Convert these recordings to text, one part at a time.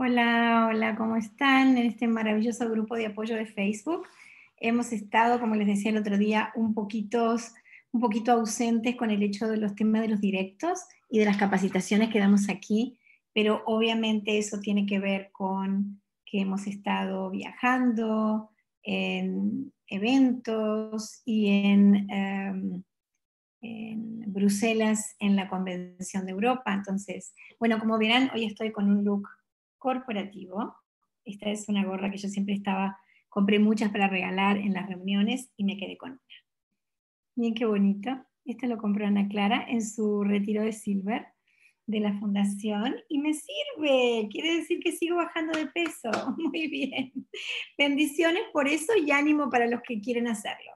Hola, hola, ¿cómo están en este maravilloso grupo de apoyo de Facebook? Hemos estado, como les decía el otro día, un poquito, un poquito ausentes con el hecho de los temas de los directos y de las capacitaciones que damos aquí, pero obviamente eso tiene que ver con que hemos estado viajando en eventos y en, em, en Bruselas en la Convención de Europa. Entonces, bueno, como verán, hoy estoy con un look corporativo. Esta es una gorra que yo siempre estaba, compré muchas para regalar en las reuniones y me quedé con una. Miren qué bonito. Este lo compró Ana Clara en su retiro de Silver de la fundación y me sirve. Quiere decir que sigo bajando de peso. Muy bien. Bendiciones por eso y ánimo para los que quieren hacerlo.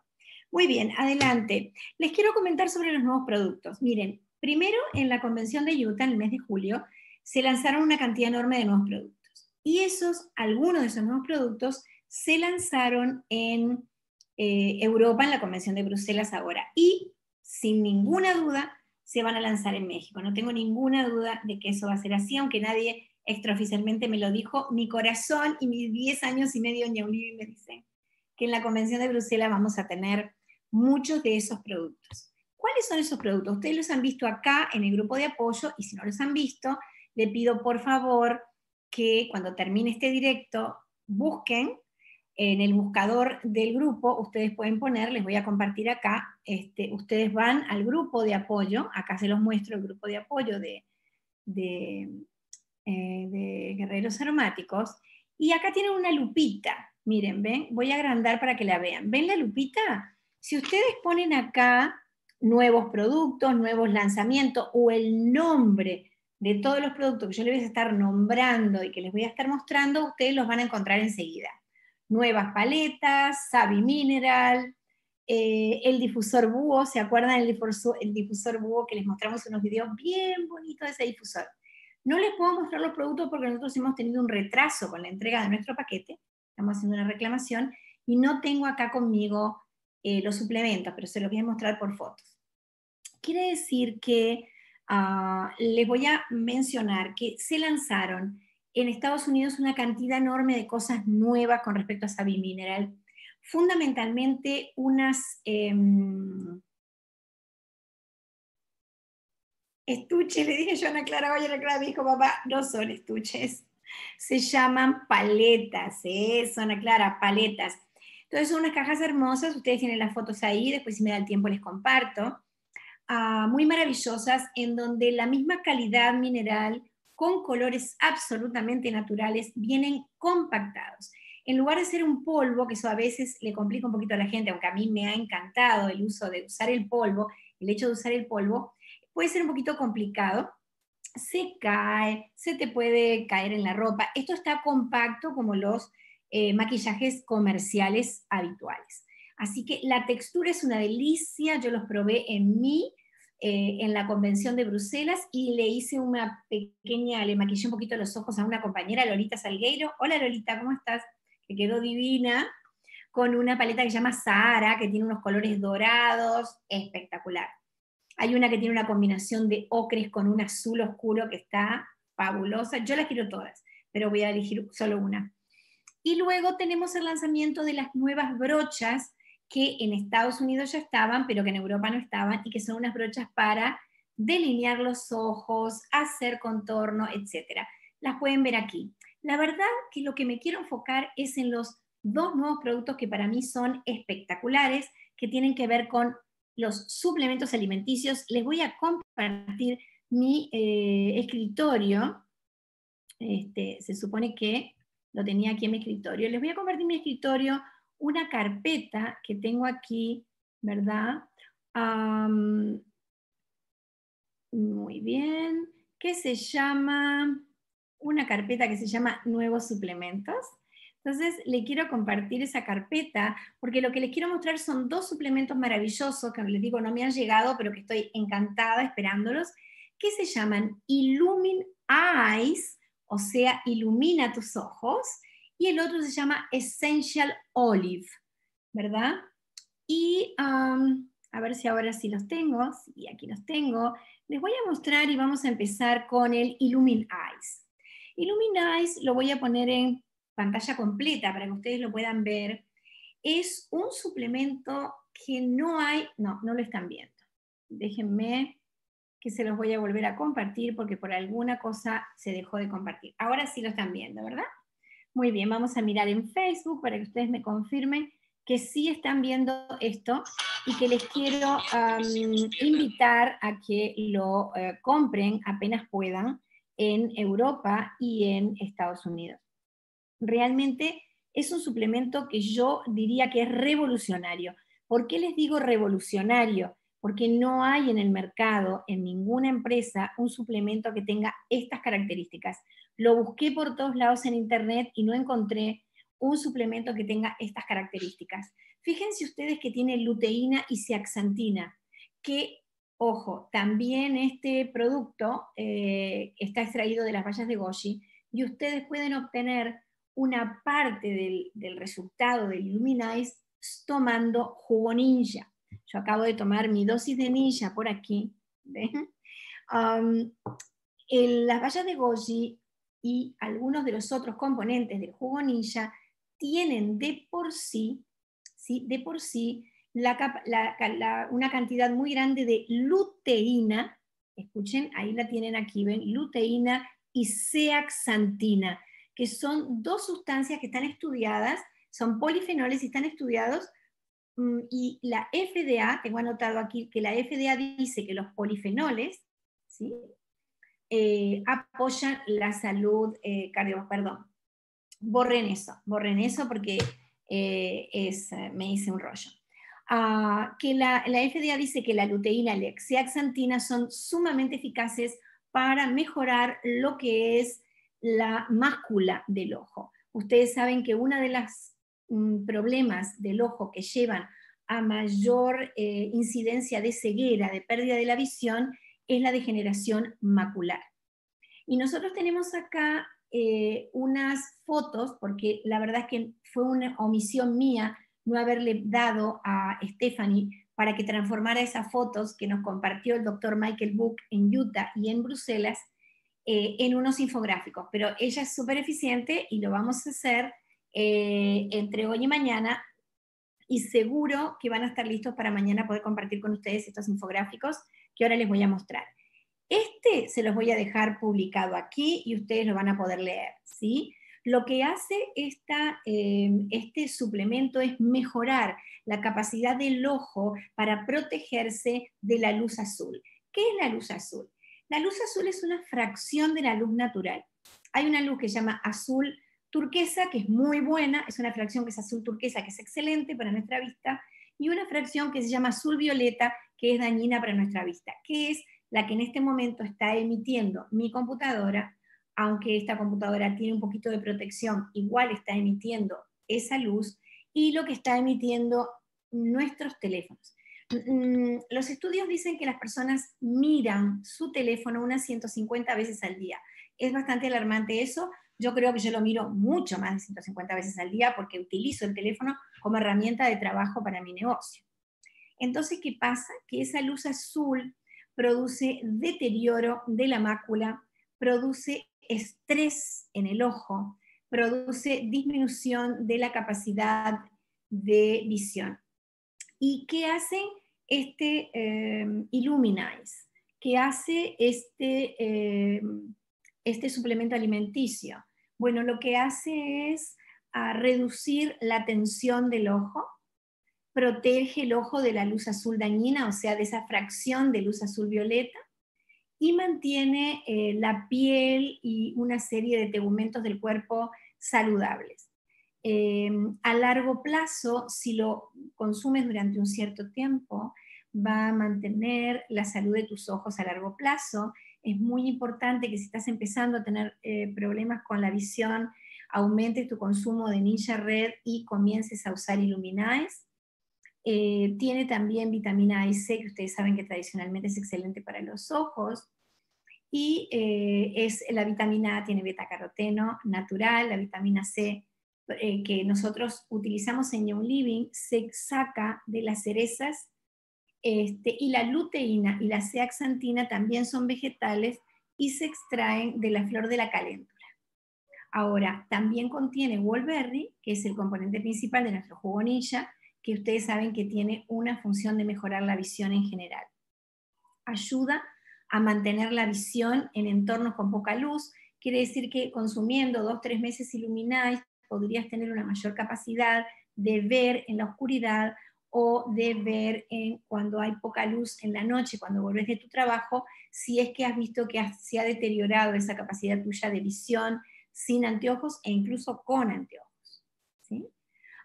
Muy bien, adelante. Les quiero comentar sobre los nuevos productos. Miren, primero en la convención de Utah en el mes de julio se lanzaron una cantidad enorme de nuevos productos. Y esos, algunos de esos nuevos productos, se lanzaron en eh, Europa, en la Convención de Bruselas ahora. Y, sin ninguna duda, se van a lanzar en México. No tengo ninguna duda de que eso va a ser así, aunque nadie extraoficialmente me lo dijo. Mi corazón y mis 10 años y medio en Yaulí me dicen que en la Convención de Bruselas vamos a tener muchos de esos productos. ¿Cuáles son esos productos? Ustedes los han visto acá en el grupo de apoyo y si no los han visto, le pido por favor que cuando termine este directo busquen en el buscador del grupo, ustedes pueden poner, les voy a compartir acá, este, ustedes van al grupo de apoyo, acá se los muestro el grupo de apoyo de, de, eh, de guerreros aromáticos, y acá tienen una lupita, miren, ven, voy a agrandar para que la vean. ¿Ven la lupita? Si ustedes ponen acá nuevos productos, nuevos lanzamientos o el nombre de todos los productos que yo les voy a estar nombrando y que les voy a estar mostrando, ustedes los van a encontrar enseguida. Nuevas paletas, Sabi Mineral, eh, el difusor búho, ¿se acuerdan el difusor, el difusor búho que les mostramos unos videos bien bonitos de ese difusor? No les puedo mostrar los productos porque nosotros hemos tenido un retraso con la entrega de nuestro paquete, estamos haciendo una reclamación, y no tengo acá conmigo eh, los suplementos, pero se los voy a mostrar por fotos. Quiere decir que Ah, les voy a mencionar que se lanzaron en Estados Unidos una cantidad enorme de cosas nuevas con respecto a Sabi Mineral. Fundamentalmente unas em, estuches, le dije yo a Ana Clara, oye, Ana Clara dijo, papá, no son estuches, se llaman paletas, eso, Ana Clara, paletas. Entonces son unas cajas hermosas, ustedes tienen las fotos ahí, después si me da el tiempo les comparto. Ah, muy maravillosas en donde la misma calidad mineral con colores absolutamente naturales vienen compactados. En lugar de ser un polvo, que eso a veces le complica un poquito a la gente, aunque a mí me ha encantado el uso de usar el polvo, el hecho de usar el polvo, puede ser un poquito complicado. Se cae, se te puede caer en la ropa. Esto está compacto como los eh, maquillajes comerciales habituales. Así que la textura es una delicia, yo los probé en mí eh, en la convención de Bruselas y le hice una pequeña, le maquillé un poquito los ojos a una compañera, Lolita Salgueiro. Hola Lolita, ¿cómo estás? Que quedó divina, con una paleta que se llama Sahara, que tiene unos colores dorados, espectacular. Hay una que tiene una combinación de ocres con un azul oscuro que está fabulosa. Yo las quiero todas, pero voy a elegir solo una. Y luego tenemos el lanzamiento de las nuevas brochas que en Estados Unidos ya estaban, pero que en Europa no estaban, y que son unas brochas para delinear los ojos, hacer contorno, etc. Las pueden ver aquí. La verdad que lo que me quiero enfocar es en los dos nuevos productos que para mí son espectaculares, que tienen que ver con los suplementos alimenticios. Les voy a compartir mi eh, escritorio. Este, se supone que lo tenía aquí en mi escritorio. Les voy a compartir mi escritorio una carpeta que tengo aquí, ¿verdad? muy bien, que se llama, una carpeta que se llama Nuevos Suplementos. Entonces, le quiero compartir esa carpeta porque lo que les quiero mostrar son dos suplementos maravillosos que les digo no me han llegado, pero que estoy encantada esperándolos, que se llaman Illumin Eyes, o sea, ilumina tus ojos, y el otro se llama Essential Olive, ¿verdad? Y a ver si ahora sí los tengo, y aquí los tengo. Les voy a mostrar y vamos a empezar con el Illumin Eyes. Illuminize lo voy a poner en pantalla completa para que ustedes lo puedan ver. Es un suplemento que no hay, no, no lo están viendo. Déjenme que se los voy a volver a compartir porque por alguna cosa se dejó de compartir. Ahora sí lo están viendo, ¿verdad? Muy bien, vamos a mirar en Facebook para que ustedes me confirmen que sí están viendo esto y que les quiero invitar a que lo eh, compren apenas puedan en Europa y en Estados Unidos. Realmente es un suplemento que yo diría que es revolucionario. ¿Por qué les digo revolucionario? porque no hay en el mercado, en ninguna empresa, un suplemento que tenga estas características. Lo busqué por todos lados en internet y no encontré un suplemento que tenga estas características. Fíjense ustedes que tiene luteína y zeaxantina, que, ojo, también este producto eh, está extraído de las bayas de goji y ustedes pueden obtener una parte del, del resultado del Illuminize tomando jugo ninja. Yo acabo de tomar mi dosis de ninja por aquí. las bayas de goji y algunos de los otros componentes del jugo ninja tienen de por sí, ¿sí? de por sí una cantidad muy grande de luteína, escuchen, ahí la tienen aquí, ven, luteína y zeaxantina, que son dos sustancias que están estudiadas, son polifenoles y están estudiados Mm, y la FDA, tengo anotado aquí que la FDA dice que los polifenoles ¿sí? Eh, apoyan la salud eh, cardiovascular, perdón, borren eso, borren eso porque eh, es, me hice un rollo. Ah, que la, FDA dice que la luteína y la xeaxantina son sumamente eficaces para mejorar lo que es la mácula del ojo. Ustedes saben que una de las problemas del ojo que llevan a mayor eh, incidencia de ceguera, de pérdida de la visión, es la degeneración macular. Y nosotros tenemos acá eh, unas fotos, porque la verdad es que fue una omisión mía no haberle dado a Stephanie para que transformara esas fotos que nos compartió el doctor Michael Book en Utah y en Bruselas eh, en unos infográficos. Pero ella es súper eficiente y lo vamos a hacer eh, entre hoy y mañana y seguro que van a estar listos para mañana poder compartir con ustedes estos infográficos que ahora les voy a mostrar. Este se los voy a dejar publicado aquí y ustedes lo van a poder leer, ¿sí? Lo que hace eh, este suplemento es mejorar la capacidad del ojo para protegerse de la luz azul. ¿Qué es la luz azul? La luz azul es una fracción de la luz natural. Hay una luz que se llama azul turquesa, que es muy buena, es una fracción que es azul turquesa, que es excelente para nuestra vista, y una fracción que se llama azul violeta, que es dañina para nuestra vista, que es la que en este momento está emitiendo mi computadora, aunque esta computadora tiene un poquito de protección, igual está emitiendo esa luz, y lo que está emitiendo nuestros teléfonos. Mm, los estudios dicen que las personas miran su teléfono unas 150 veces al día. Es bastante alarmante eso, yo creo que yo lo miro mucho más de 150 veces al día porque utilizo el teléfono como herramienta de trabajo para mi negocio. Entonces, ¿qué pasa? Que esa luz azul produce deterioro de la mácula, produce estrés en el ojo, produce disminución de la capacidad de visión. ¿Y qué hace este eh, Illuminize? ¿Qué hace este, eh, este suplemento alimenticio? Bueno, lo que hace es ah, reducir la tensión del ojo, protege el ojo de la luz azul dañina, o sea, de esa fracción de luz azul violeta, y mantiene eh, la piel y una serie de tegumentos del cuerpo saludables. Em, a largo plazo, si lo consumes durante un cierto tiempo, va a mantener la salud de tus ojos a largo plazo es muy importante que si estás empezando a tener eh, problemas con la visión, aumentes tu consumo de Ninja Red y comiences a usar Illuminize. Eh, tiene también vitamina A y C, que ustedes saben que tradicionalmente es excelente para los ojos. Y eh, es, la vitamina A tiene beta-caroteno natural, la vitamina C que nosotros utilizamos en Young Living se saca de las cerezas este, y la luteína y la zeaxantina también son vegetales y se extraen de la flor de la caléndula. Ahora, también contiene Wolberry, que es el componente principal de nuestro jugo Nilla, que ustedes saben que tiene una función de mejorar la visión en general. Ayuda a mantener la visión en entornos con poca luz, quiere decir que consumiendo dos, tres meses Illuminais podrías tener una mayor capacidad de ver en la oscuridad o de ver en, cuando hay poca luz en la noche, cuando volvés de tu trabajo, si es que has visto que se ha deteriorado esa capacidad tuya de visión sin anteojos e incluso con anteojos.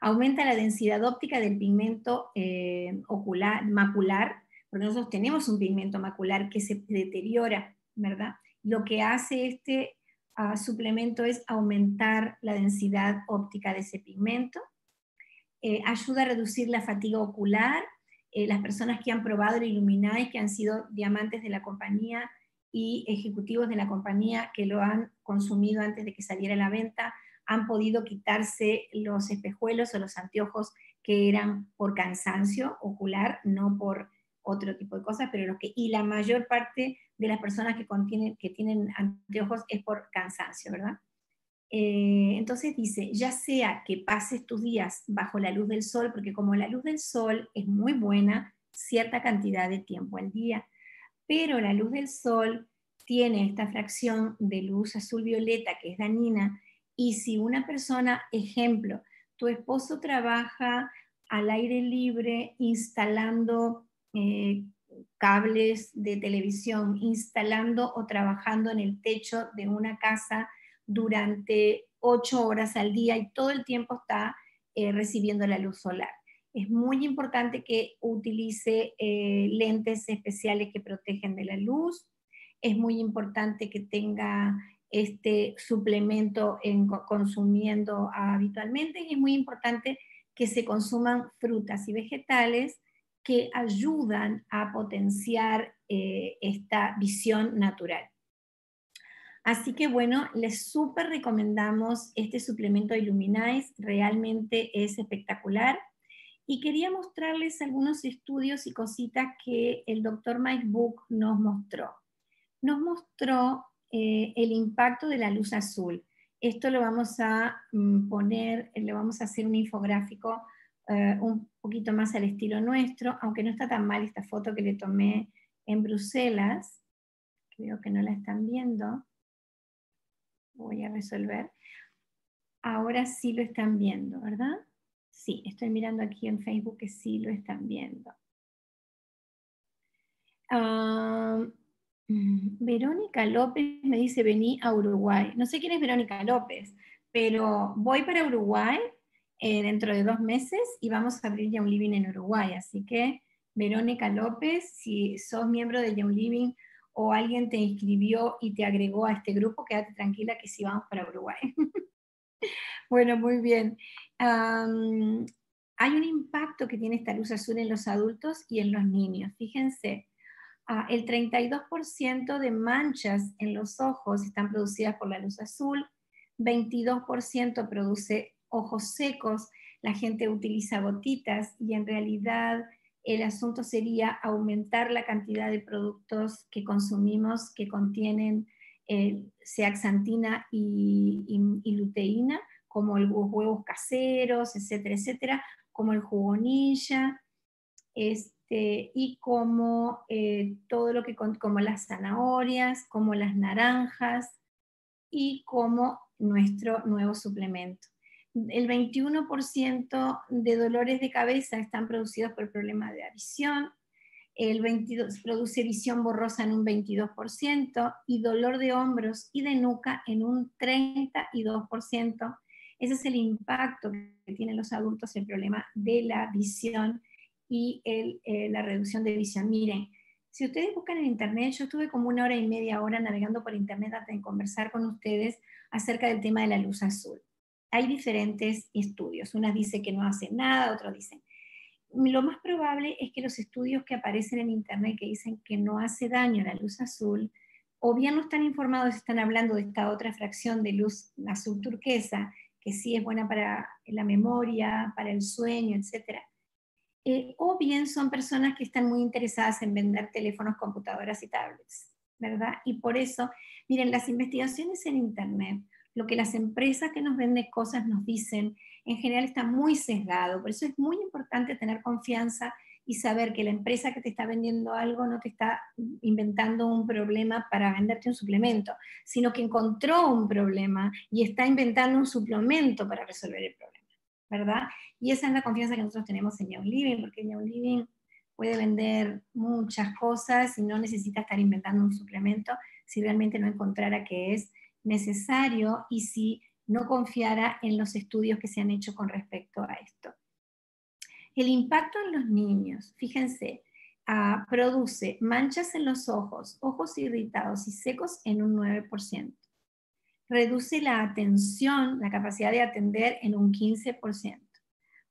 Aumenta la densidad óptica del pigmento eh, ocular, macular, porque nosotros tenemos un pigmento macular que se deteriora, ¿verdad? Lo que hace este ah, suplemento es aumentar la densidad óptica de ese pigmento eh, ayuda a reducir la fatiga ocular. Eh, las personas que han probado el Illuminai, que han sido diamantes de la compañía y ejecutivos de la compañía que lo han consumido antes de que saliera a la venta, han podido quitarse los espejuelos o los anteojos que eran por cansancio ocular, no por otro tipo de cosas, pero lo que, y la mayor parte de las personas que, contienen, que tienen anteojos es por cansancio, ¿verdad? Eh, entonces dice, ya sea que pases tus días bajo la luz del sol, porque como la luz del sol es muy buena cierta cantidad de tiempo al día, pero la luz del sol tiene esta fracción de luz azul violeta que es dañina, y si una persona, ejemplo, tu esposo trabaja al aire libre instalando eh, cables de televisión, instalando o trabajando en el techo de una casa, durante ocho horas al día y todo el tiempo está eh, recibiendo la luz solar. Es muy importante que utilice eh, lentes especiales que protegen de la luz. Es muy importante que tenga este suplemento en, consumiendo habitualmente y es muy importante que se consuman frutas y vegetales que ayudan a potenciar eh, esta visión natural. Así que bueno, les súper recomendamos este suplemento Illuminize, realmente es espectacular. Y quería mostrarles algunos estudios y cositas que el doctor Mike Book nos mostró. Nos mostró eh, el impacto de la luz azul. Esto lo vamos a mm, poner, le vamos a hacer un infográfico eh, un poquito más al estilo nuestro, aunque no está tan mal esta foto que le tomé en Bruselas. Creo que no la están viendo voy a resolver. Ahora sí lo están viendo, ¿verdad? Sí, estoy mirando aquí en Facebook que sí lo están viendo. Ah, Verónica López me dice, vení a Uruguay. No sé quién es Verónica López, pero voy para Uruguay eh, dentro de dos meses y vamos a abrir ya un living en Uruguay. Así que, Verónica López, si sos miembro de Young Living o alguien te inscribió y te agregó a este grupo, quédate tranquila que sí vamos para Uruguay. bueno, muy bien. hay un impacto que tiene esta luz azul en los adultos y en los niños. Fíjense, ah, el 32% de manchas en los ojos están producidas por la luz azul, 22% produce ojos secos, la gente utiliza gotitas y en realidad el asunto sería aumentar la cantidad de productos que consumimos que contienen eh, seaxantina y, luteína, como los huevos caseros, etcétera, etcétera, como el jugonilla, este, y como eh, todo lo que, como las zanahorias, como las naranjas, y como nuestro nuevo suplemento el 21% de dolores de cabeza están producidos por problemas de visión, el 22 produce visión borrosa en un 22% y dolor de hombros y de nuca en un 32%. Ese es el impacto que tienen los adultos el problema de la visión y eh, la reducción de visión. Miren, si ustedes buscan en internet, yo estuve como una hora y media hora navegando por internet antes de conversar con ustedes acerca del tema de la luz azul hay diferentes estudios. Unas dicen que no hacen nada, otros dicen. Lo más probable es que los estudios que aparecen en Internet que dicen que no hace daño la luz azul, o bien no están informados, están hablando de esta otra fracción de luz azul turquesa, que sí es buena para la memoria, para el sueño, etc. Eh, o bien son personas que están muy interesadas en vender teléfonos, computadoras y tablets, ¿verdad? Y por eso, miren, las investigaciones en Internet lo que las empresas que nos venden cosas nos dicen, en general está muy sesgado. Por eso es muy importante tener confianza y saber que la empresa que te está vendiendo algo no te está inventando un problema para venderte un suplemento, sino que encontró un problema y está inventando un suplemento para resolver el problema, ¿verdad? Y esa es la confianza que nosotros tenemos en Young Living, porque Young Living puede vender muchas cosas y no necesita estar inventando un suplemento si realmente no encontrara que es necesario y si no confiara en los estudios que se han hecho con respecto a esto. El impacto en los niños, fíjense, ah, produce manchas en los ojos, ojos irritados y secos en un 9%. Reduce la atención, la capacidad de atender en un 15%.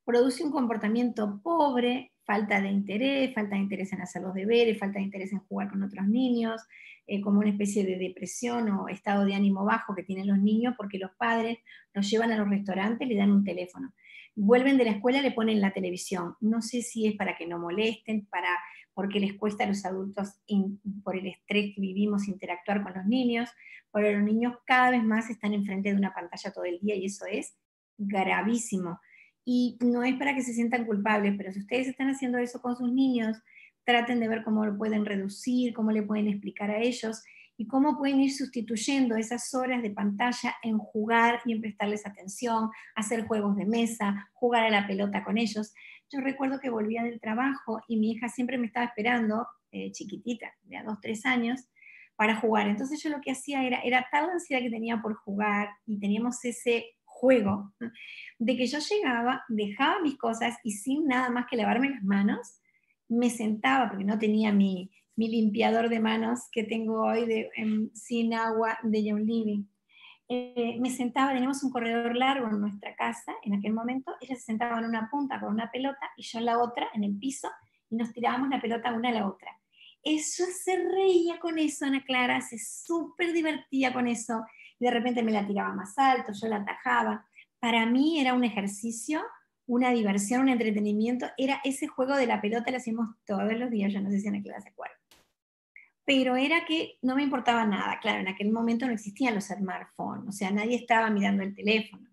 Produce un comportamiento pobre, falta de interés, falta de interés en hacer los deberes, falta de interés en jugar con otros niños, eh, como una especie de depresión o estado de ánimo bajo que tienen los niños porque los padres los llevan a los restaurantes le dan un teléfono vuelven de la escuela, le ponen la televisión. No sé si es para que no molesten, para, porque les cuesta a los adultos, por el estrés que vivimos, interactuar con los niños, pero los niños cada vez más están enfrente de una pantalla todo el día y eso es gravísimo. Y no es para que se sientan culpables, pero si ustedes están haciendo eso con sus niños, traten de ver cómo lo pueden reducir, cómo le pueden explicar a ellos y cómo pueden ir sustituyendo esas horas de pantalla en jugar y en prestarles atención, hacer juegos de mesa, jugar a la pelota con ellos. Yo recuerdo que volvía del trabajo y mi hija siempre me estaba esperando, eh, chiquitita, de a dos, tres años, para jugar. Entonces yo lo que hacía era, era tal la ansiedad que tenía por jugar y teníamos ese juego, de que yo llegaba, dejaba mis cosas y sin nada más que lavarme las manos, me sentaba, porque no tenía mi, mi limpiador de manos que tengo hoy de, sin agua de Young Living. Eh, me sentaba, teníamos un corredor largo en nuestra casa en aquel momento, ella se sentaba en una punta con una pelota y yo en la otra, en el piso, y nos tirábamos la pelota una a la otra. Eso se reía con eso, Ana Clara, se súper divertía con eso, y de repente me la tiraba más alto, yo la atajaba. Para mí era un ejercicio una diversión, un entretenimiento, era ese juego de la pelota, lo hacíamos todos los días, yo no sé si en clase acuerdo pero era que no me importaba nada. Claro, en aquel momento no existían los smartphones, o sea, nadie estaba mirando el teléfono,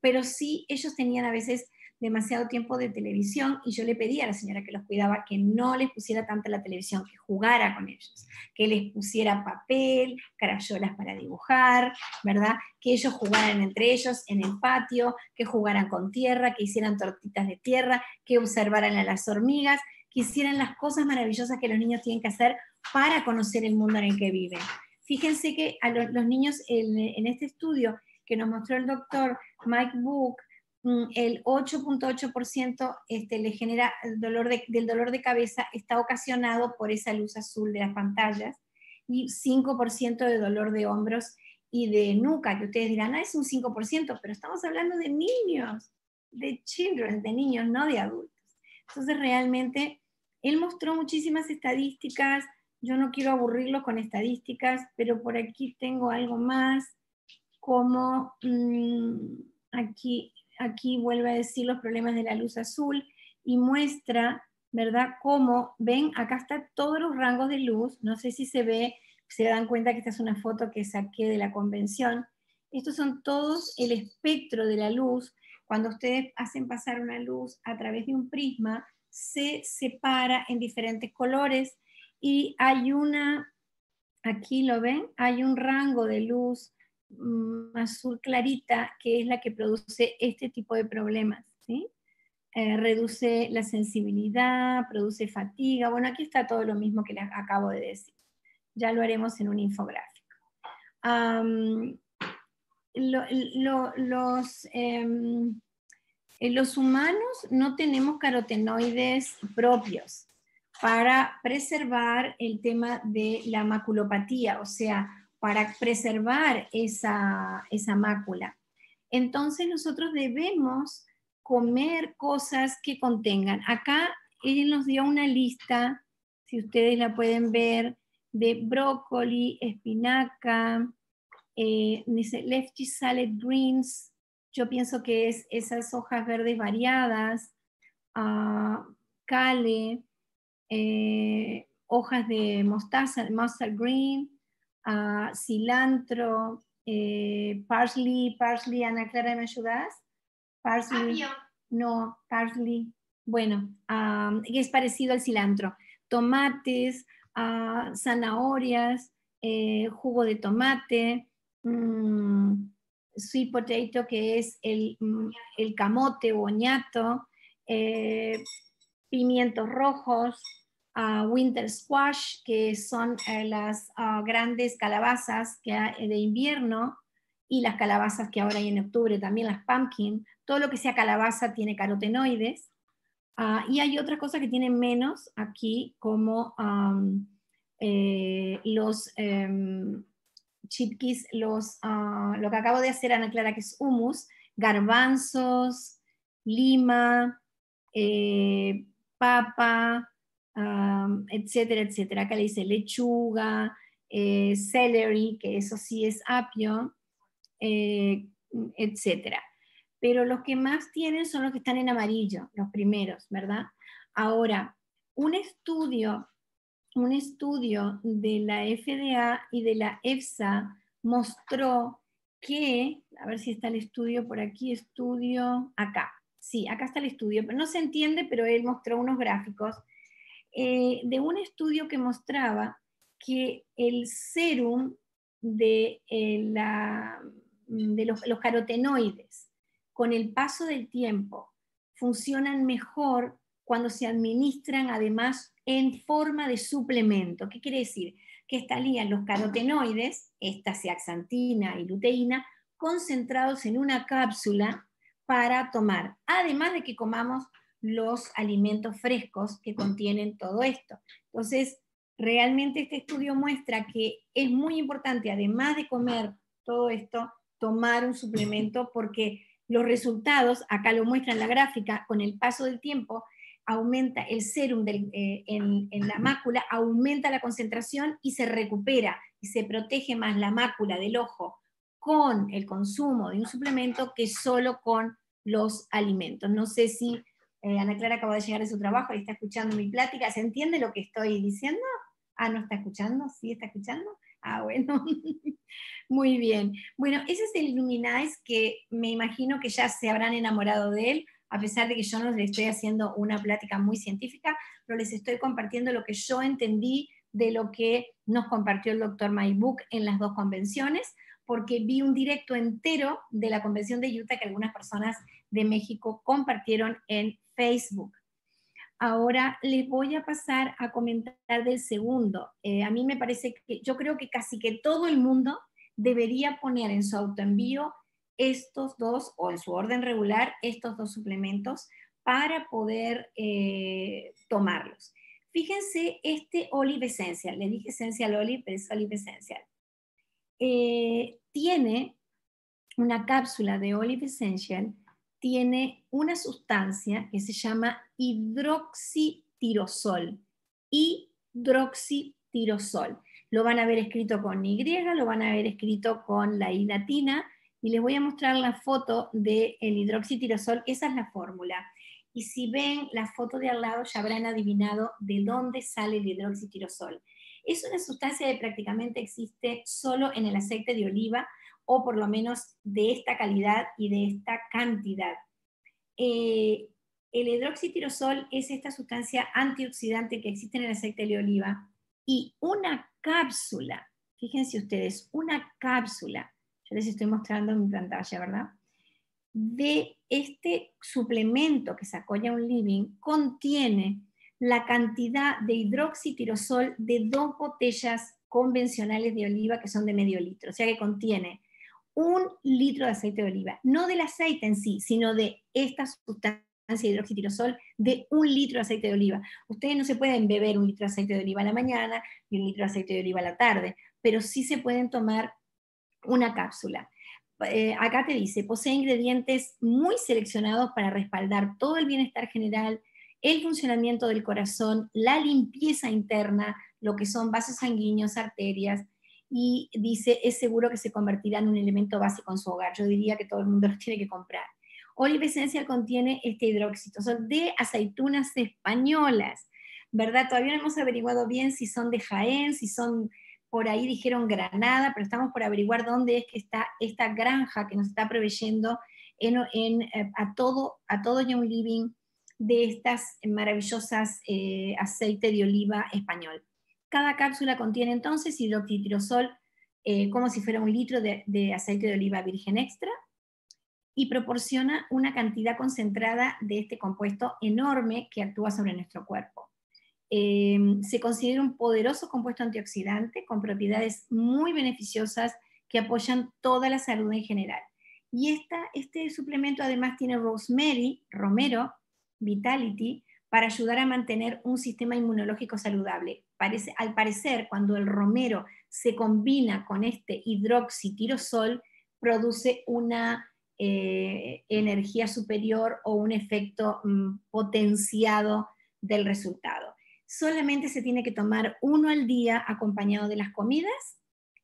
pero sí ellos tenían a veces demasiado tiempo de televisión y yo le pedía a la señora que los cuidaba que no les pusiera tanta la televisión, que jugara con ellos, que les pusiera papel, carayolas para dibujar, ¿verdad? Que ellos jugaran entre ellos en el patio, que jugaran con tierra, que hicieran tortitas de tierra, que observaran a las hormigas, que hicieran las cosas maravillosas que los niños tienen que hacer para conocer el mundo en el que viven. Fíjense que a los, niños en, este estudio que nos mostró el doctor Mike Book, mm, el 8.8% este, le genera el dolor del dolor de cabeza está ocasionado por esa luz azul de las pantallas y 5% de dolor de hombros y de nuca, que ustedes dirán, ah, es un 5%, pero estamos hablando de niños, de children, de niños, no de adultos. Entonces realmente él mostró muchísimas estadísticas, yo no quiero aburrirlo con estadísticas, pero por aquí tengo algo más, como mm, aquí, aquí vuelve a decir los problemas de la luz azul y muestra, ¿verdad? Cómo, ven, acá están todos los rangos de luz, no sé si se ve, se dan cuenta que esta es una foto que saqué de la convención. Estos son todos el espectro de la luz. Cuando ustedes hacen pasar una luz a través de un prisma, se separa en diferentes colores y hay una, aquí lo ven, hay un rango de luz mm, azul clarita que es la que produce este tipo de problemas. ¿sí? Eh, reduce la sensibilidad, produce fatiga. Bueno, aquí está todo lo mismo que les acabo de decir. Ya lo haremos en un infográfico. los, em, los humanos no tenemos carotenoides propios para preservar el tema de la maculopatía, o sea, para preservar esa, esa mácula. Entonces nosotros debemos comer cosas que contengan. Acá él nos dio una lista, si ustedes la pueden ver, de brócoli, espinaca, eh, lefty salad greens, yo pienso que es esas hojas verdes variadas, uh, cale, eh, hojas de mostaza, mustard green, ah, cilantro, eh, parsley, parsley, Ana Clara, ¿me ayudas? Parsley. No, parsley. Bueno, que es parecido al cilantro. Tomates, uh, zanahorias, eh, jugo de tomate, mm, sweet potato, que es el, mm, el camote o oñato, eh, pimientos rojos, uh, winter squash, que son eh, las uh, grandes calabazas que hay de invierno, y las calabazas que ahora hay en octubre, también las pumpkin, todo lo que sea calabaza tiene carotenoides, uh, y hay otras cosas que tienen menos aquí, como um, eh, los um, chipkis, los, lo que acabo de hacer, Ana Clara, que es humus, garbanzos, lima, eh, papa, etcétera, etcétera. Acá le dice lechuga, eh, celery, que eso sí es apio, eh, etcétera. Pero los que más tienen son los que están en amarillo, los primeros, ¿verdad? Ahora, un estudio, un estudio de la FDA y de la EFSA mostró que, a ver si está el estudio por aquí, estudio acá. Sí, acá está el estudio, pero no se entiende, pero él mostró unos gráficos eh, de un estudio que mostraba que el serum de, eh, los, los carotenoides con el paso del tiempo funcionan mejor cuando se administran además en forma de suplemento. ¿Qué quiere decir? Que estarían los carotenoides, esta zeaxantina y luteína, concentrados en una cápsula para tomar, además de que comamos los alimentos frescos que contienen todo esto. Entonces, realmente este estudio muestra que es muy importante, además de comer todo esto, tomar un suplemento porque los resultados, acá lo muestra en la gráfica, con el paso del tiempo, aumenta el serum eh, en, en, la mácula, aumenta la concentración y se recupera y se protege más la mácula del ojo con el consumo de un suplemento que solo con los alimentos. No sé si eh, Ana Clara acaba de llegar de su trabajo y está escuchando mi plática. ¿Se entiende lo que estoy diciendo? Ah, ¿no está escuchando? ¿Sí está escuchando? Ah, bueno. Muy bien. Bueno, ese es el Illuminais que me imagino que ya se habrán enamorado de él, a pesar de que yo no les estoy haciendo una plática muy científica, pero les estoy compartiendo lo que yo entendí de lo que nos compartió el doctor Maybook en las dos convenciones, porque vi un directo entero de la convención de Utah que algunas personas de México compartieron en Facebook. Ahora les voy a pasar a comentar del segundo. Eh, a mí me parece que yo creo que casi que todo el mundo debería poner en su autoenvío estos dos, o en su orden regular, estos dos suplementos para poder eh, tomarlos. Fíjense este Olive Essential, le dije Essential Olive, pero es Olive Essential. Eh, tiene una cápsula de Olive Essential tiene una sustancia que se llama hidroxitirosol. Hidroxitirosol. Lo van a ver escrito con Y, lo van a ver escrito con la I latina, y les voy a mostrar la foto del hidroxitirosol. Esa es la fórmula. Y si ven la foto de al lado, ya habrán adivinado de dónde sale el hidroxitirosol. Es una sustancia que prácticamente existe solo en el aceite de oliva, o por lo menos de esta calidad y de esta cantidad. Eh, el hidroxitirosol es esta sustancia antioxidante que existe en el aceite de oliva y una cápsula, fíjense ustedes, una cápsula, les estoy mostrando en mi pantalla, ¿verdad? De este suplemento que sacó ya un living contiene la cantidad de hidroxitirosol de dos botellas convencionales de oliva que son de medio litro, o sea que contiene un litro de aceite de oliva, no del aceite en sí, sino de esta sustancia de hidroxitirosol de un litro de aceite de oliva. Ustedes no se pueden beber un litro de aceite de oliva a la mañana y un litro de aceite de oliva a la tarde, pero sí se pueden tomar una cápsula. Eh, acá te dice, posee ingredientes muy seleccionados para respaldar todo el bienestar general, el funcionamiento del corazón, la limpieza interna, lo que son vasos sanguíneos, arterias, y dice, es seguro que se convertirá en un elemento básico en su hogar. Yo diría que todo el mundo lo tiene que comprar. Olive Essential contiene este hidróxido, son de aceitunas españolas, ¿verdad? Todavía no hemos averiguado bien si son de Jaén, si son por ahí dijeron Granada, pero estamos por averiguar dónde es que está esta granja que nos está proveyendo en, eh, a todo, a todo Young Living de estas maravillosas eh, aceite de oliva español. Cada cápsula contiene entonces hidroxitirosol eh, como si fuera un litro de aceite de oliva virgen extra y proporciona una cantidad concentrada de este compuesto enorme que actúa sobre nuestro cuerpo. Em, se considera un poderoso compuesto antioxidante con propiedades muy beneficiosas que apoyan toda la salud en general. Y esta, este suplemento además tiene rosemary, romero, vitality, para ayudar a mantener un sistema inmunológico saludable. Parece, al parecer, cuando el romero se combina con este hidroxitirosol, produce una eh, energía superior o un efecto mm, potenciado del resultado solamente se tiene que tomar uno al día acompañado de las comidas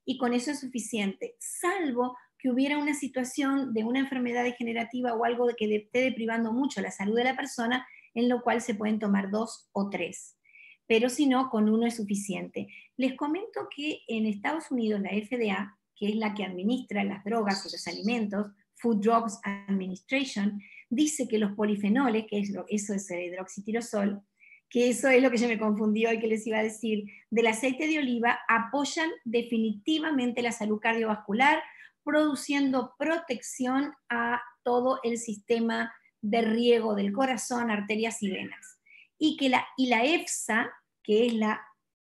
y con eso es suficiente, salvo que hubiera una situación de una enfermedad degenerativa o algo que esté deprivando mucho la salud de la persona, en lo cual se pueden tomar dos o tres. Pero si no, con uno es suficiente. Les comento que en Estados Unidos la FDA, que es la que administra las drogas y los alimentos, Food Drugs Administration, dice que los polifenoles, que es lo, eso es el hidroxitirosol, que eso es lo que yo me confundí hoy que les iba a decir, del aceite de oliva apoyan definitivamente la salud cardiovascular, produciendo protección a todo el sistema de riego del corazón, arterias y venas. Y que la, y la EFSA, que es la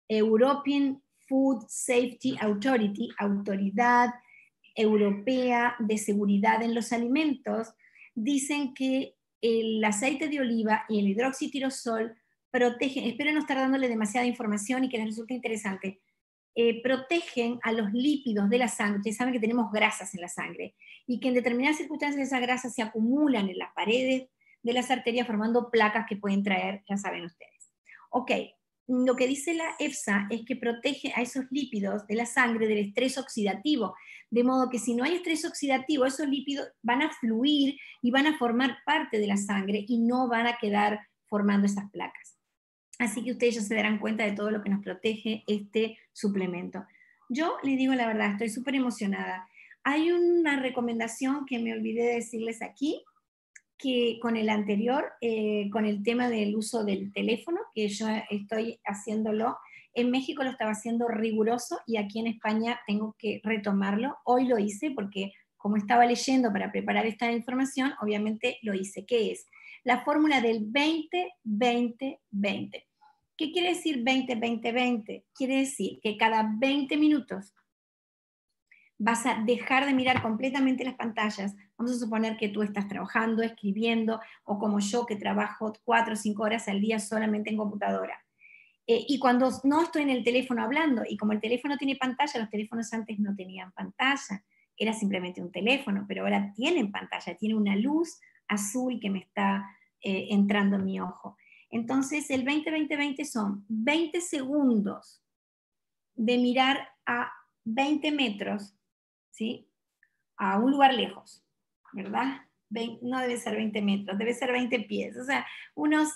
European Food Safety Authority, Autoridad Europea de Seguridad en los Alimentos, dicen que el aceite de oliva y el hidroxitirosol protegen, espero no estar dándole demasiada información y que les resulte interesante, eh, protegen a los lípidos de la sangre. Ustedes saben que tenemos grasas en la sangre y que en determinadas circunstancias esas grasas se acumulan en las paredes de las arterias formando placas que pueden traer, ya saben ustedes. Ok, lo que dice la EFSA es que protege a esos lípidos de la sangre del estrés oxidativo, de modo que si no hay estrés oxidativo, esos lípidos van a fluir y van a formar parte de la sangre y no van a quedar formando esas placas. Así que ustedes ya se darán cuenta de todo lo que nos protege este suplemento. Yo les digo la verdad, estoy súper emocionada. Hay una recomendación que me olvidé de decirles aquí, que con el anterior, eh, con el tema del uso del teléfono, que yo estoy haciéndolo, en México lo estaba haciendo riguroso y aquí en España tengo que retomarlo. Hoy lo hice porque como estaba leyendo para preparar esta información, obviamente lo hice. ¿Qué es? La fórmula del 20-20-20. ¿Qué quiere decir 20-20-20? Quiere decir que cada 20 minutos vas a dejar de mirar completamente las pantallas. Vamos a suponer que tú estás trabajando, escribiendo, o como yo que trabajo 4 o 5 horas al día solamente en computadora. Eh, y cuando no estoy en el teléfono hablando, y como el teléfono tiene pantalla, los teléfonos antes no tenían pantalla, era simplemente un teléfono, pero ahora tienen pantalla, tiene una luz azul que me está eh, entrando en mi ojo. Entonces, el 20-20-20 son 20 segundos de mirar a 20 metros, ¿sí? A un lugar lejos, ¿verdad? no debe ser 20 metros, debe ser 20 pies. O sea, unos,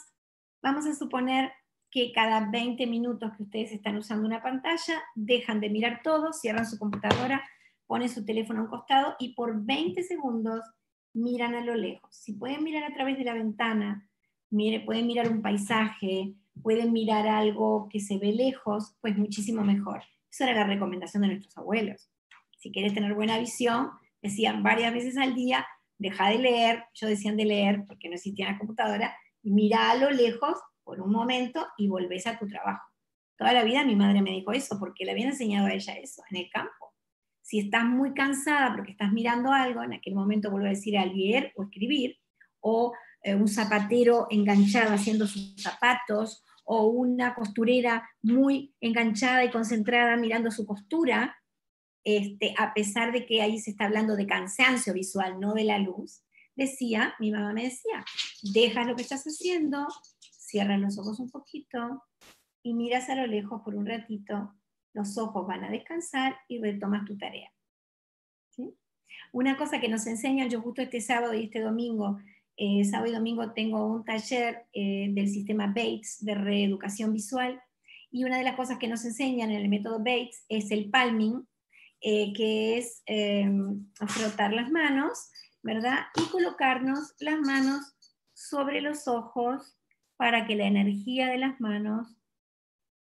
vamos a suponer que cada 20 minutos que ustedes están usando una pantalla, dejan de mirar todo, cierran su computadora, ponen su teléfono a un costado y por 20 segundos miran a lo lejos. Si pueden mirar a través de la ventana, pueden mirar un paisaje, pueden mirar algo que se ve lejos, pues muchísimo mejor. Esa era la recomendación de nuestros abuelos. Si quieres tener buena visión, decían varias veces al día, deja de leer, yo decían de leer porque no existía la computadora, y mira a lo lejos por un momento y volvés a tu trabajo. Toda la vida mi madre me dijo eso porque le habían enseñado a ella eso en el campo. Si estás muy cansada porque estás mirando algo, en aquel momento vuelvo a decir al leer o escribir, o eh, un zapatero enganchado haciendo sus zapatos o una costurera muy enganchada y concentrada mirando su costura, este, a pesar de que ahí se está hablando de cansancio visual, no de la luz, decía, mi mamá me decía, dejas lo que estás haciendo, cierras los ojos un poquito y miras a lo lejos por un ratito, los ojos van a descansar y retomas tu tarea. Una cosa que nos enseñan, yo justo este sábado y este domingo eh, sábado y domingo tengo un taller eh, del sistema Bates de reeducación visual Y una de las cosas que nos enseñan en el método Bates es el palming, eh, que es frotar las manos, ¿verdad? Y colocarnos las manos sobre los ojos para que la energía de las manos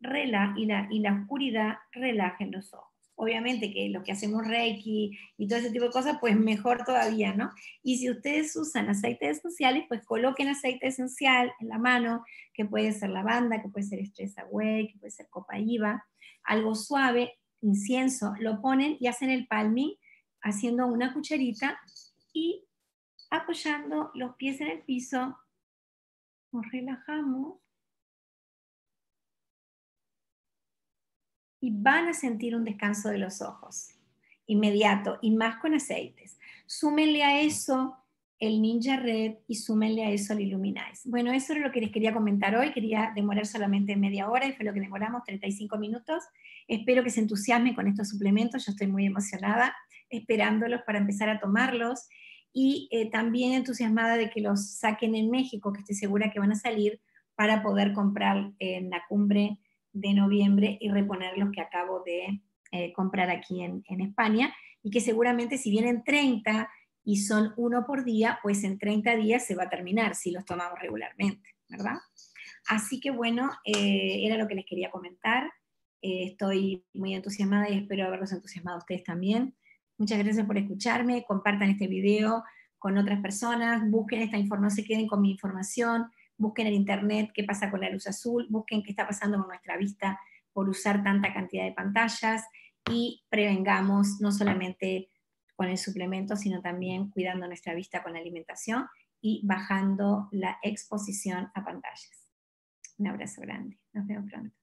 y la, y la oscuridad relajen los ojos. Obviamente que lo que hacemos Reiki y todo ese tipo de cosas, pues mejor todavía, ¿no? Y si ustedes usan aceites esenciales, pues coloquen aceite esencial en la mano, que puede ser lavanda, que puede ser estresa away, que puede ser copaíba, algo suave, incienso, lo ponen y hacen el palming haciendo una cucharita y apoyando los pies en el piso, nos relajamos y van a sentir un descanso de los ojos inmediato y más con aceites. Súmenle a eso el Ninja Red y súmenle a eso el Illuminize. Bueno, eso era lo que les quería comentar hoy. Quería demorar solamente media hora y fue lo que demoramos, 35 minutos. Espero que se entusiasmen con estos suplementos. Yo estoy muy emocionada esperándolos para empezar a tomarlos y eh, también entusiasmada de que los saquen en México, que estoy segura que van a salir para poder comprar en la cumbre de noviembre y reponer los que acabo de eh, comprar aquí en, en, España y que seguramente si vienen 30 y son uno por día, pues en 30 días se va a terminar si los tomamos regularmente, ¿verdad? Así que bueno, eh, era lo que les quería comentar. estoy muy entusiasmada y espero haberlos entusiasmado a ustedes también. Muchas gracias por escucharme, compartan este video con otras personas, busquen esta información, se queden con mi información, busquen en internet qué pasa con la luz azul, busquen qué está pasando con nuestra vista por usar tanta cantidad de pantallas y prevengamos no solamente con el suplemento, sino también cuidando nuestra vista con la alimentación y bajando la exposición a pantallas. Un abrazo grande. Nos vemos pronto.